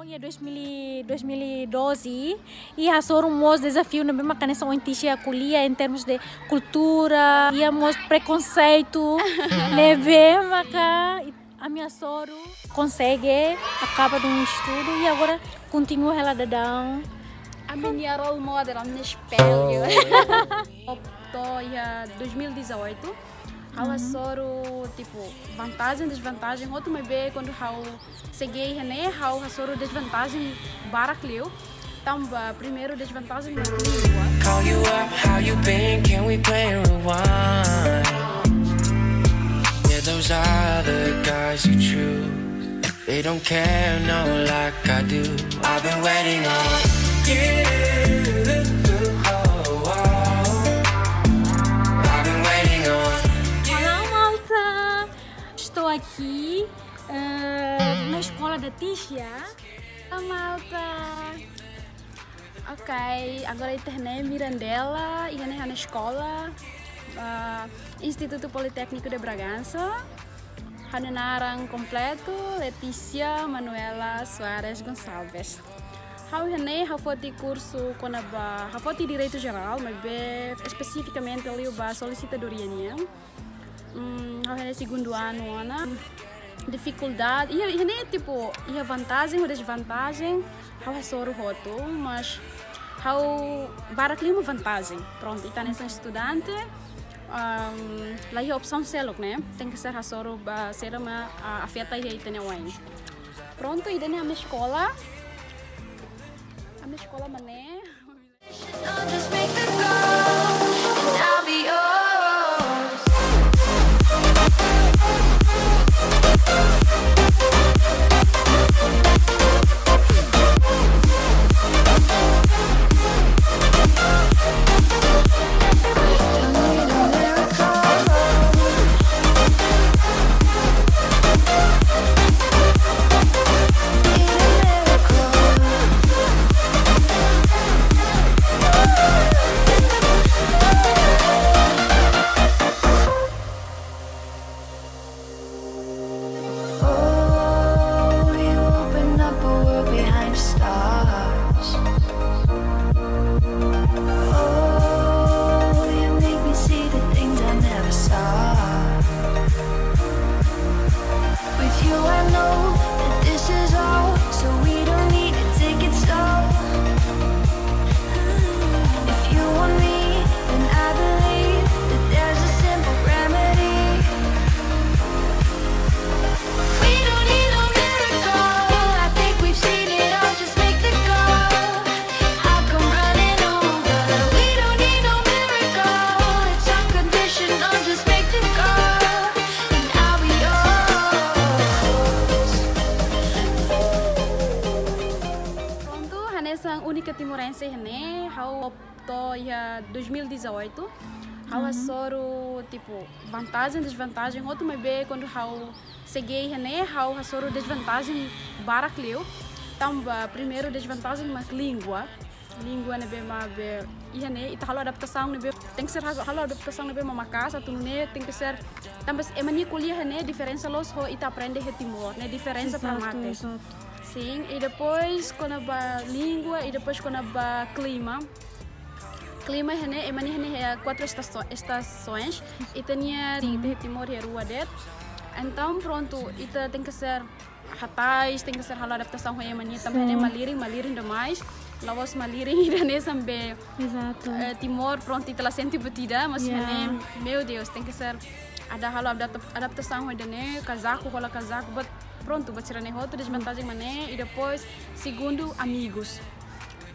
Bom, 2000, 2012 e a sorumos desafio na mesma canção onde acolhia em termos de cultura, íamos preconceito, né, bem, a minha soro consegue, acaba de um estudo e agora continua ela dar a minha role model, a minha espelho. Optou em 2018. Há uhum. soro, tipo, vantagem, desvantagem. Outro me vê quando eu segui, né? Há soro desvantagem, baracleu. Então, primeiro desvantagem na língua. Call you up, how you been? Can we play rewind? Yeah, those are the guys you choose. They don't care, no, like I do. I've been waiting on Olá, uh, na escola da Tisha. Olá, malta! Ok, agora internei Mirandela e na escola uh, Instituto Politécnico de Bragança. Hanenarang completo, Letícia Manuela Soares Gonçalves. Hau hene hau curso kona ba hau direito geral, mas be especificamente ali o ba solicitadoria nia. Hum, hau hene segundo ano ana. Dificuldade, e hene tipo, e a vantagem ou desvantagem, hau é soro roto, mas hau barakli uma vantagem. Pronto, e tá nessa estudante, um, lá a opção selok, né? Tem que ser a soro ba ser uma afeta e aí tem Pronto, e daí na minha escola na escola mané. 2018 how uhum. soro tipo vantagem desvantagem outro me quando how segui né how soro desvantagem baracleu então primeiro desvantagem mas língua língua né be ma be iya né e tá adaptação né tem que ser halo adaptação né be ma casa tu né tem que ser também é mania kuliah né diferença los ho ita aprende he timor né diferença para mate Sim, e depois quando a língua e depois quando a clima. Clima é é mani é quatro estações e tinha de Timor e Rua det. Então pronto, itu tem que ser hatais, tem que ser hal adaptação com a mani também é maliring, maliring demais. Lawas maliring e daí sampai Exato. Timor pronto itu lah senti betida, mas yeah. meu Deus, tem que ser ada hal adaptação com a casaco, cola casaco, but pronto, vou tirar outra desvantagem mané e depois, segundo, amigos.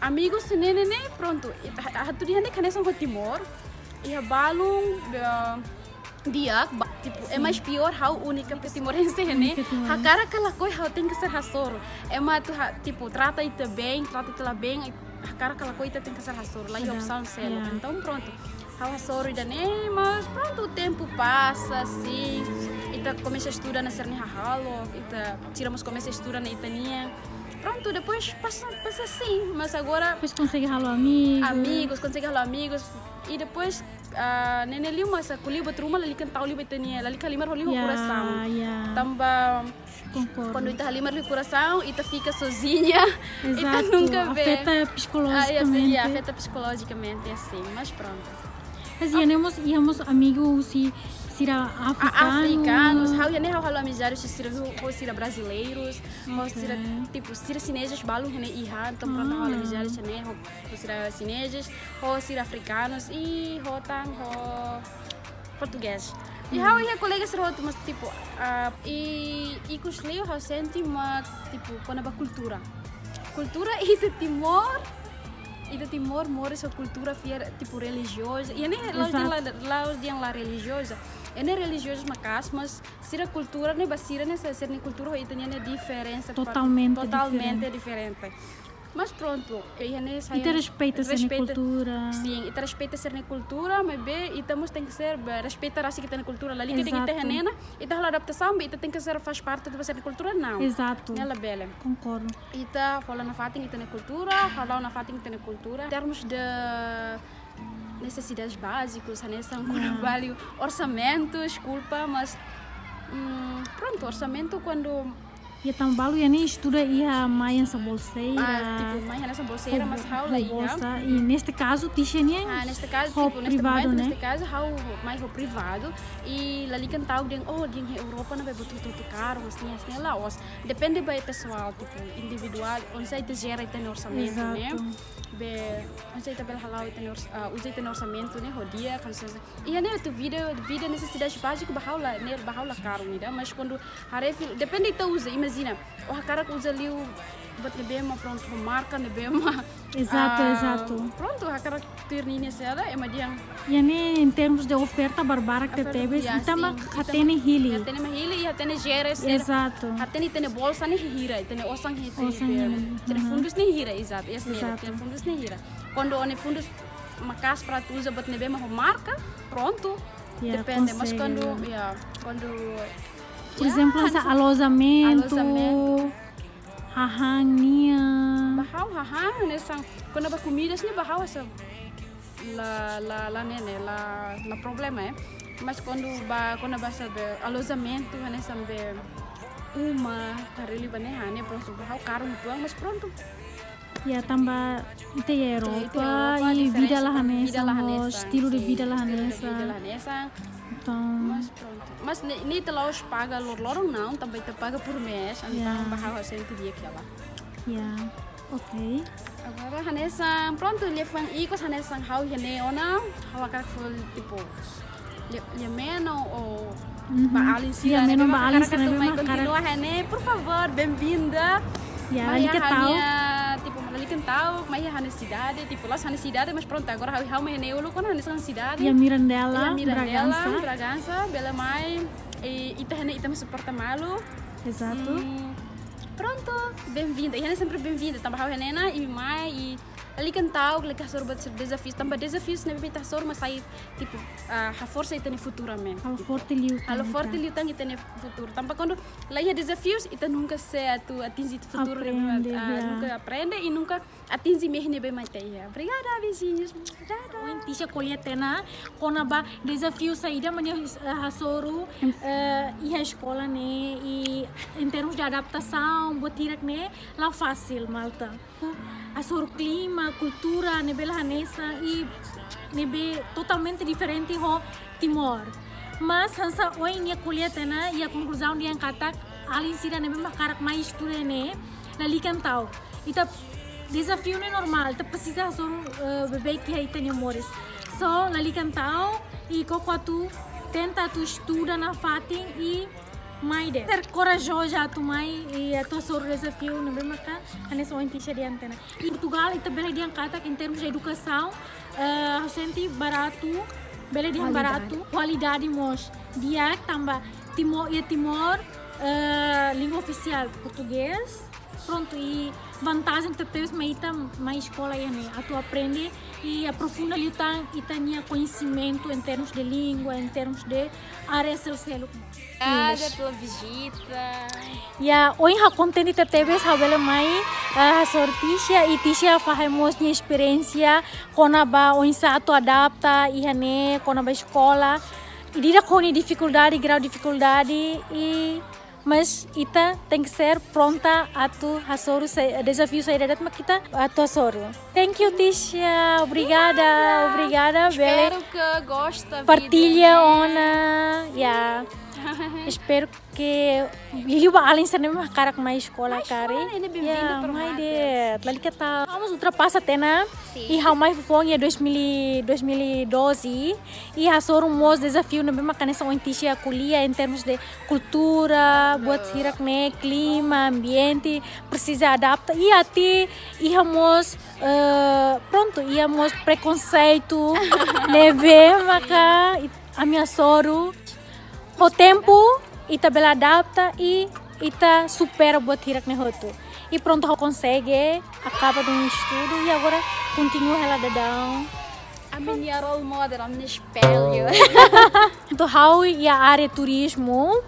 Amigos, né, né, né, pronto. A tu dia né, caneção com Timor e a balão dia, tipo, é mais pior a única que timorense, né? A cara aquela coisa tem que ser raçoro. É mais, tipo, trata te bem, trata te bem, a cara aquela coisa tem que ser raçoro. Lá é opção célula. Então, pronto. A soro e mas pronto, o tempo passa, assim ita começa a estudar na Cerni Halo, ita tiramos começa a estudar na Itania. Pronto, depois passa, passa assim, mas agora... Depois consegue ralo amigos. Amigos, consegue ralo amigos. E depois, uh, nene aku liu betul rumah lali kan tahu liu betania, lali kalimar holi yeah, coração. Yeah. Tambah Concordo. Quando está ali no coração, e fica sozinha, Exato. e nunca vê. Afeta psicologicamente. Ah, afeta psicologicamente, assim, mas pronto. Mas íamos, íamos amigos e sira africanos. Africanos, halo amizade se sira sira brasileiros, sira tipo sira chineses balu hene iha, então pronto amizade chane ho sira chineses, sira africanos e ho português. E how ia colegas sira mas tipo uh, e e kusleu ho senti uma tipo quando a cultura. Cultura e de Timor e de Timor mora essa cultura fier tipo religiosa e nem lá lá os dias lá religiosa é religioso macas mas se a cultura nem basira nem ser nem cultura itu é diferença totalmente totalmente diferente. diferente. Mas pronto, eu nem E te respeita, ser cultura. Sim, e te respeita ser cultura, mas bem, e temos tem que ser respeitar assim que tem cultura. Ali que tem que ter nena, e tá adaptação, e tem que ser faz parte da ser cultura não. Exato. Ela bela. Concordo. E tá falando na fatin que tem cultura, falando na fatin que tem cultura. Termos de necessidades básicas, né? São trabalho, orçamento, desculpa, mas hum, pronto, orçamento quando ia tão balo ia nem estuda ia mãe essa bolseira. Ah, tipo mãe essa bolseira mas how lá bolsa. E neste caso tisha nem ah neste caso tipo neste privado, momento né? neste caso how mais o privado. E lá ali cantau ding oh ding Europa não vai botar tudo caro assim assim lá os depende bem pessoal tipo individual. Onde sai te gera e tem orçamento né? Be usai tabel halal tem uh, usai tem orçamento né? Rodia se e né tu vida vida necessidade básica bahaula né? Caro né mas quando haref depende tu usa imagina o cara usa ali o buat nebema pronto marca nebema exato uh, exato. pronto a cara tirnini seda é uma dia. E né em termos de oferta barbara que teve e também atene hili atene hili e atene geres exato. atene tene bolsa ne hira atene osang hite atene fundos ne hira exato esse ne atene fundos ne hira. Quando one fundos macas para tu usa buat nebema marca pronto. Yeah, depende mas quando yeah, quando por exemplo, alojamento, alojamento. Hahangnya bahau hahang nessa quando a comida sini bahau essa la la la nene la la problema é mas quando ba quando ba sabe alojamento né sabe uma karili bane hane pronto bahau caro muito mas pronto. Ya tambah itu ya Eropa, e vida lahanesa, estilo de vida lahanesa. Vida lahanesa. Então... Mas pronto. Mas nem te lá os paga lorlorong não, também te paga por mês, então yeah. bahau sente dia aquela. Yeah. Ok. Agora hanesa, pronto, ele foi ikos hanesa hau hene ona, hau akak full tipo Dia meno ou uhum. Baalin sih, yeah, meno baalin sih, continua hene, por favor, bem-vinda. Yeah, ali que tal, mas a necessidade, tipo, lá a necessidade, mas pronto, agora hau me hene ulu quando a necessidade. E a Mirandela, e a Mirandela, Bragança, Bragança, bela mai, e ita hene ita me suporta malo. Exato. Hum, pronto, bem-vinda. E é sempre bem-vinda. Também a Helena e mãe e ali cantau, que a sorba desafios. Também desafios na bebida sorma sai tipo a força e tem futuramente. A forte liu. A forte liu tem tem futuro. Também quando lá ia desafios e nunca se tu atingir o futuro, aprende, nunca aprende e nunca atingir mesmo bem mais Obrigada, vizinhos. Obrigada. O intisha colhetena, quando ba desafio saída manhã hasoru e a escola né e em termos de adaptação, botirak né, lá fácil, malta. A sor clima, cultura, nebe lahanesa e nebe totalmente diferente ho Timor. Mas hansa oi nia colhetena e a conclusão dia katak alin sira nebe makarak mais estude né, na cantau. Ita desafio não é normal, tu precisa só uh, bebê que aí tem amores. Só ali cantau e coco tu tenta tu estuda na fatin e mai de. Ter corajosa tu mai e a tua sor desafio não bem marcar, ane só intisha de antena. E Portugal ita bela dia kata em termos de educação, uh, senti barato, bela dia barato, qualidade mos. Dia tambah Timor e Timor uh, língua oficial português. Pronto, e vantagem que tens mas mais escola aí, né? A tu aprende e aprofunda ali e tem conhecimento em termos de língua, em termos de área social. Obrigada pela visita. Ya, hoje a contente te teve sabela mai a sorticia e ticia fazemos minha experiência com a ba o insato adapta e hane com a escola e dira com dificuldade, grau dificuldade e mas ita tem que ser pronta atu hasoro desafio sair da mas kita atu hasoro. Thank you Tisha, obrigada, obrigada. Espero que gosta. Partilha ona, yeah. Espero que Lili ba alin sa naman makarak may escola kari. Ele é bem-vindo para ka ta. Vamos ultrapassa até na. E how mais fofong é 2000 2012 e a soro mos desafio na mesma canessa onde tinha colia em termos de cultura, buat sirak né, clima, ambiente, precisa adaptar. E até íamos uh, pronto, íamos preconceito, leve maka a minha soro o tempo ita bela adapta e ita supera buat hirak ne hotu. E pronto, ela consegue, acaba de um estudo e agora continua ela dadão. A minha role model, a minha espelho. Então, how e a área turismo.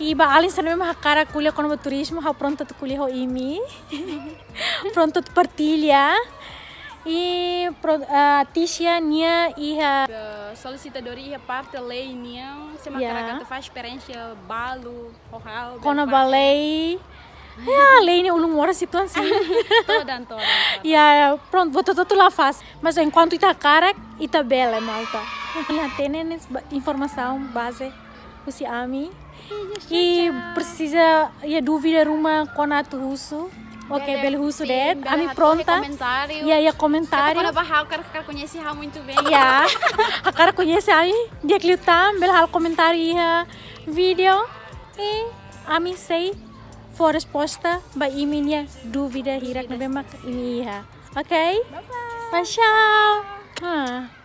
E ba alin sa namin makakara kuliah ko na turismo, how pronto tu kuliah ho imi. pronto tu partilha. E a Tisha nia A solicitadoria parte lei não se yeah. que faz experiência balo, oral, kona balei. Ya, lei ni ulung ora situasi. toda toda. Ya, pronto, botou tudo lá faz. Mas enquanto está cara, está bela, malta. Ela tem informação base, o se ami. E precisa, e dúvida uma com a russo. Ok, belo russo de, ami pronta. Comentário. E aí, a Quando comentário. eu barrar, o cara que conhece Raul muito bem. Ya, a cara conhece ami. Dia kliutam, bel hal comentário e vídeo. E ami sei, for resposta, ba iminya dúvida hirak na bemak ini iha. Ok? Bye bye. Tchau! Ah.